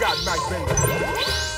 got, Night Baby?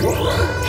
はい。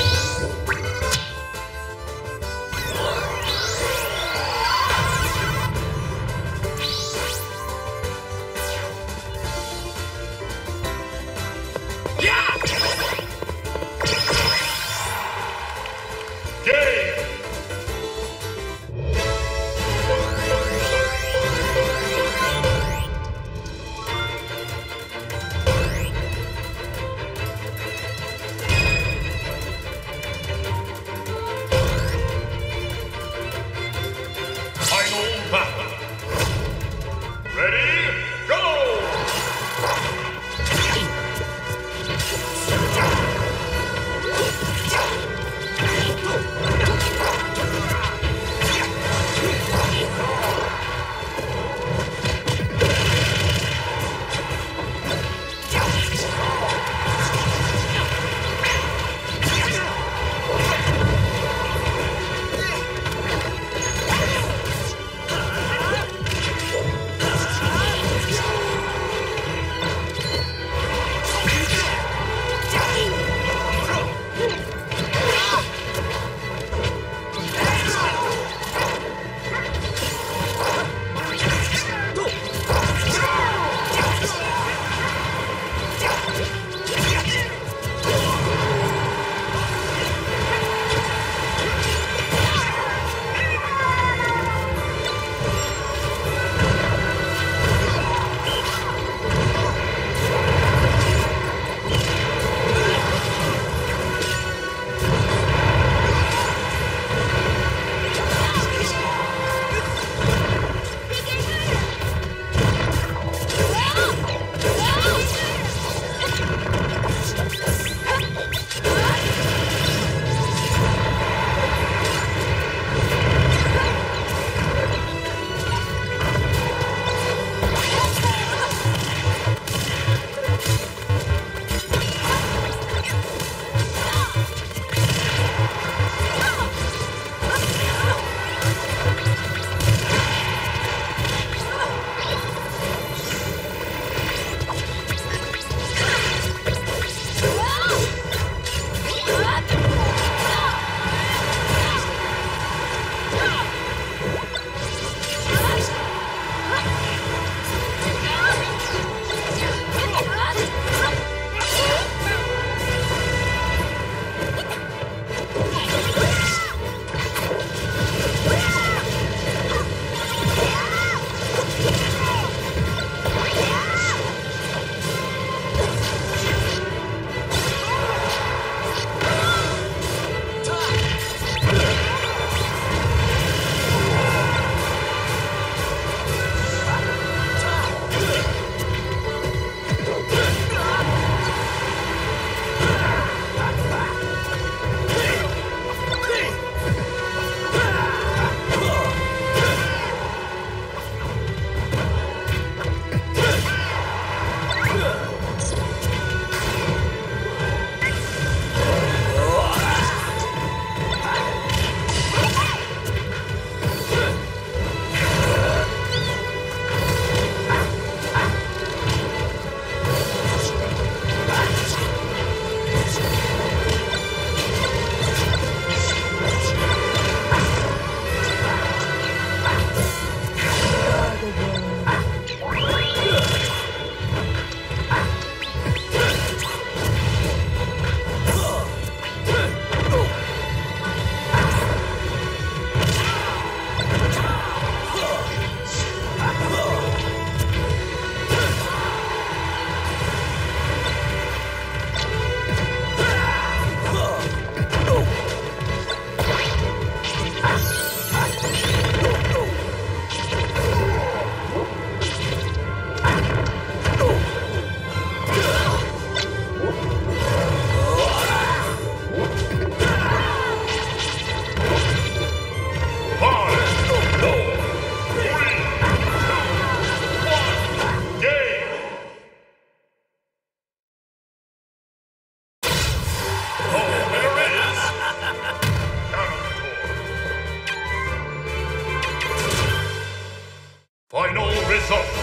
있어